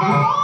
Oh!